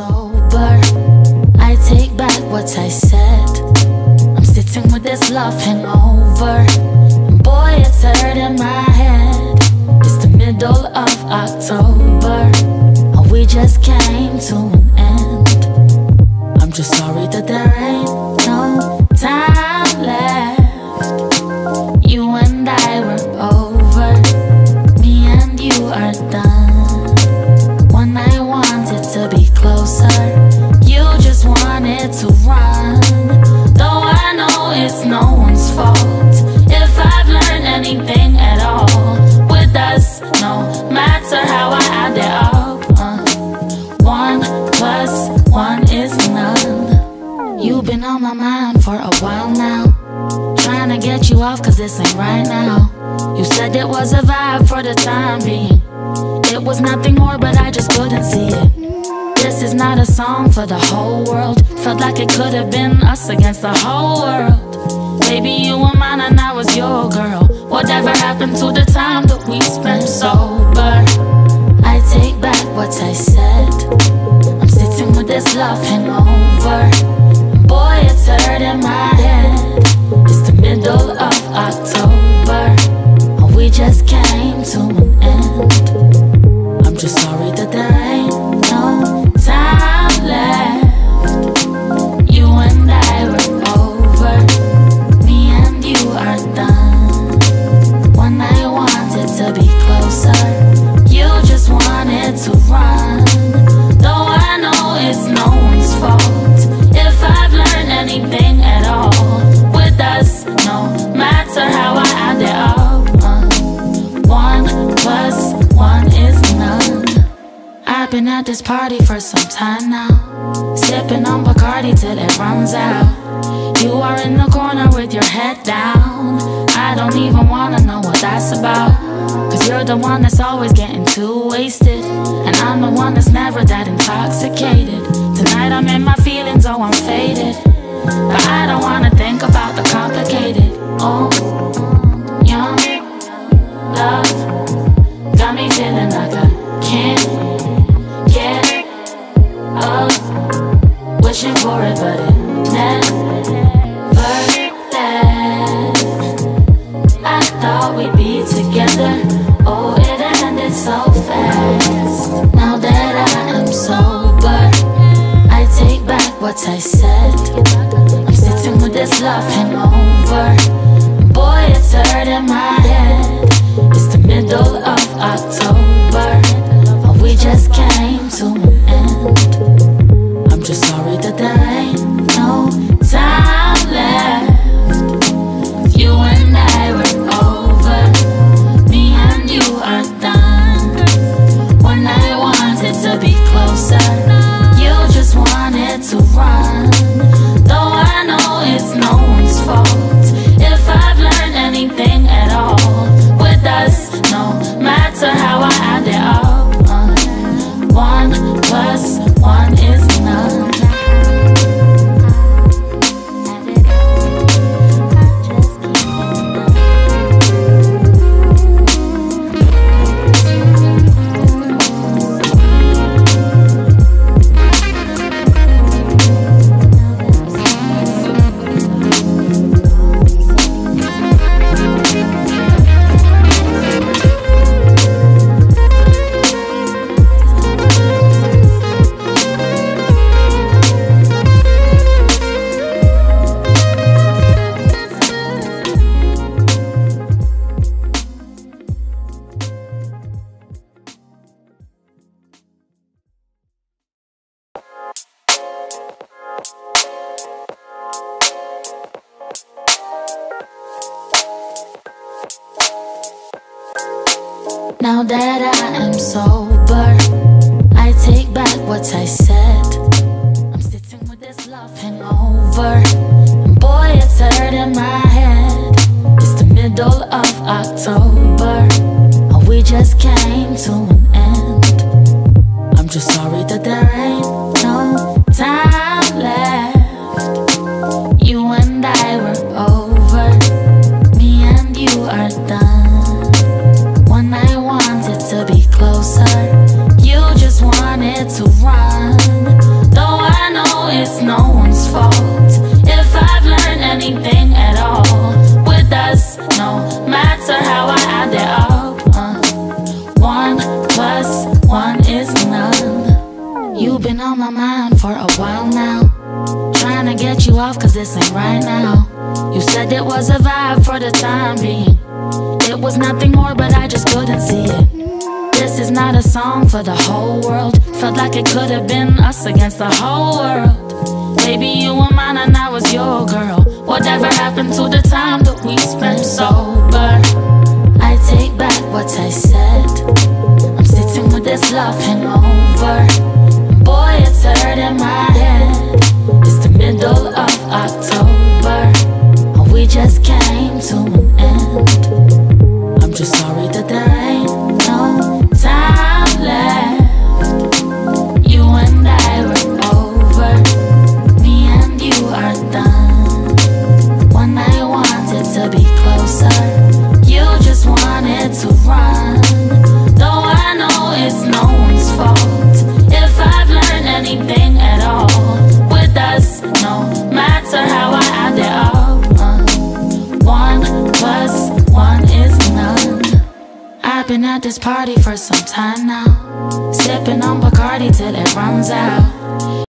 sober. I take back what I said. I'm sitting with this love hangover. And boy, it's hurting my head. It's the middle of October. And we just came to an end. I'm just sorry that there ain't no time left. You and I were over. Me and you are done. Us, no matter how I add it up, uh, one plus one is none. You've been on my mind for a while now. Trying to get you off, cause this ain't right now. You said it was a vibe for the time being. It was nothing more, but I just couldn't see it. This is not a song for the whole world. Felt like it could have been us against the whole world. Baby, you were mine and I was your girl. Whatever happened to the time that we spent sober? I take back what I said. I'm sitting with this love hangover. Boy, it's hurting my head. It's the middle of October. And we just came to an end. I'm just sorry that been at this party for some time now. Sipping on Bacardi till it runs out. You are in the corner with your head down. I don't even wanna know what that's about. Cause you're the one that's always getting too wasted. And I'm the one that's never that intoxicated. Tonight I'm in my feelings, oh, I'm faded. But I don't wanna But it never left. I thought we'd be together. Oh, it ended so fast. Now that I am sober, I take back what I said. I'm sitting with this love hangover. Boy, it's hurting my head. It's the middle of October. Now that I am sober, I take back what I said. I'm sitting with this love hangover. And boy, it's hurting my head. It's the middle of October. And we just came off cause this ain't right now. You said it was a vibe for the time being. It was nothing more, but I just couldn't see it. This is not a song for the whole world. Felt like it could have been us against the whole world. Baby, you were mine and I was your girl. Whatever happened to the time that we spent sober? I take back what I said. I'm sitting with this love hangover. Boy, it's hurting my head. It's the middle of October. And we just came to an end. I'm just sorry been at this party for some time now, sipping on Bacardi till it runs out.